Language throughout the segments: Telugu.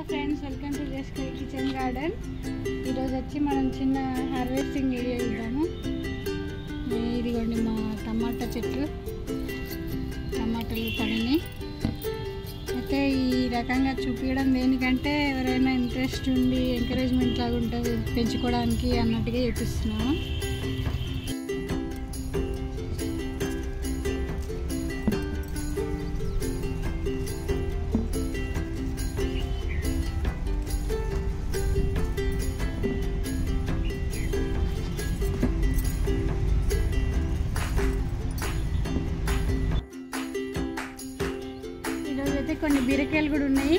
Hello friends welcome to Jaskai kitchen garden. ఈరోజు వచ్చి మనం చిన్న హార్వెస్టింగ్ వీడియో ఇద్దాము ఇదిగోండి మా టమాటా చెట్లు. టమాటాలు పడినాయి. అయితే ఈ రకంగా చూపించడం దేనికంటే ఎవరైనా ఇంట్రెస్ట్ ఉండి ఎంకరేజ్మెంట్ లాగా ఉంటుంది పెంచుకోవడానికి అన్నట్టుగా చూపిస్తున్నాము కొన్ని బీరకాయలు కూడా ఉన్నాయి.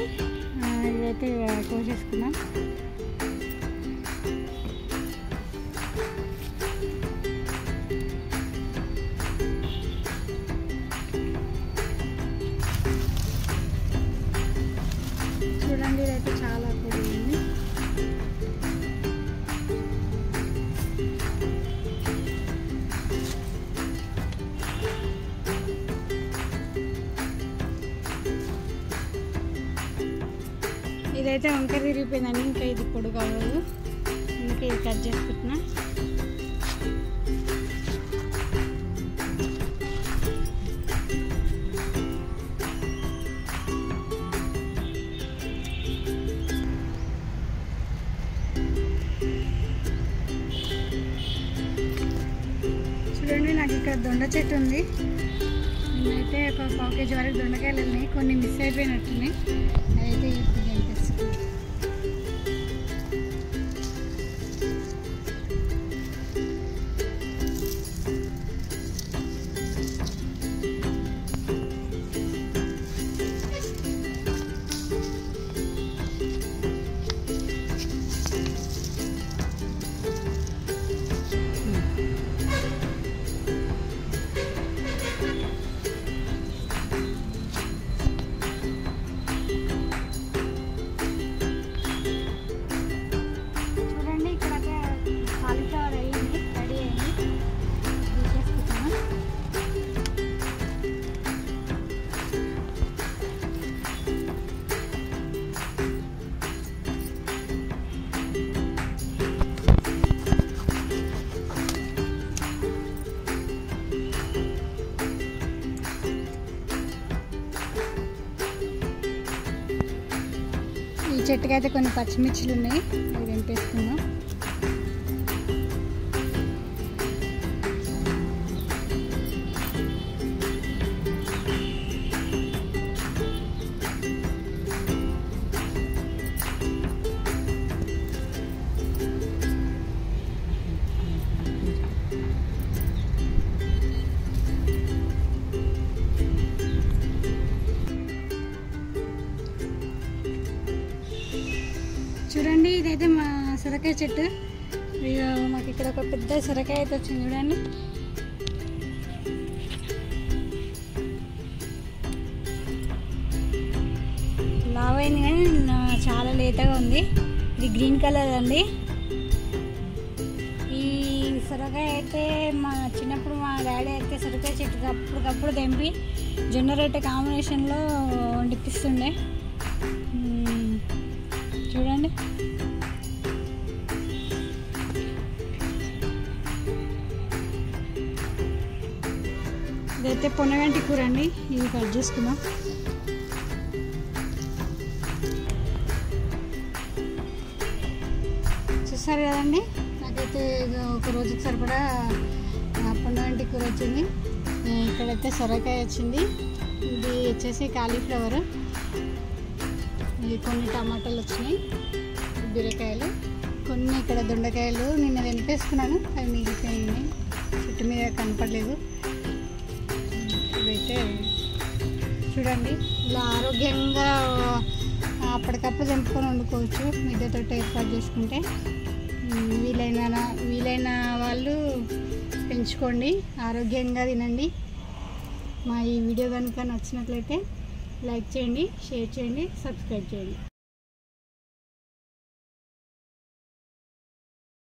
ఆ, ఇవైతే కోసేసుకున్నాం ఇదైతే వంకర తిరిగిపోయిందండి. ఇంకా ఇది పొడి కావదు అందుకే ఇది కట్ చేసుకుంటున్నా. చూడండి నాకు ఇక్కడ దొండ చెట్టు ఉంది. నేనైతే ఒక పావు కేజీ వరకు దొండకాయలు ఉన్నాయి. కొన్ని మిస్ అయిపోయినట్టున్నాయి. అదైతే చెట్టుకి అయితే కొన్ని పచ్చిమిర్చిలు ఉన్నాయి అవి తెంపేసుకుందాం. చూడండి మా సొరకాయ చెట్టు. మాకు ఇక్కడ ఒక పెద్ద సొరకాయ అయితే వచ్చింది చూడండి. లావైంది కానీ చాలా లేతగా ఉంది. ఇది గ్రీన్ కలర్ అండి. ఈ సొరకాయ అయితే మా చిన్నప్పుడు మా డాడీ అయితే సొరకాయ చెట్టు అప్పటికప్పుడు తెంపి జొన్న రొట్టె కాంబినేషన్లో వండిపిస్తుండే. చూడండి. ఇదైతే పొన్నగంటి కూర అండి. ఇది కట్ చేసుకుందాం. చూస్తారు కదండి? నాకైతే ఒక రోజుకి సరిపడా ఆ, పొన్నగంటి కూర వచ్చింది. ఇక్కడైతే సొరకాయ వచ్చింది. ఇది వచ్చేసి కాలీఫ్లవర్. ఇది కొన్ని టమాటాలు వచ్చినాయి బీరకాయలు. కొన్ని ఇక్కడ దొండకాయలు నిన్న తెంపేసుకున్నాను. అవి మిగిలిపోయినాయి. చెట్టు మీద కనపడలేదు. ఇవైతే చూడండి. ఇలా ఆరోగ్యంగా అప్పటికప్పుడు తెంపుకొని వండుకోవచ్చు. మిద్దెతో ఏర్పాటు చేసుకుంటే వీలైన వీలైన వాళ్ళు పెంచుకోండి. ఆరోగ్యంగా తినండి. మా ఈ వీడియో కనుక నచ్చినట్లయితే లైక్ చేయండి షేర్ చేయండి సబ్స్క్రైబ్ చేయండి.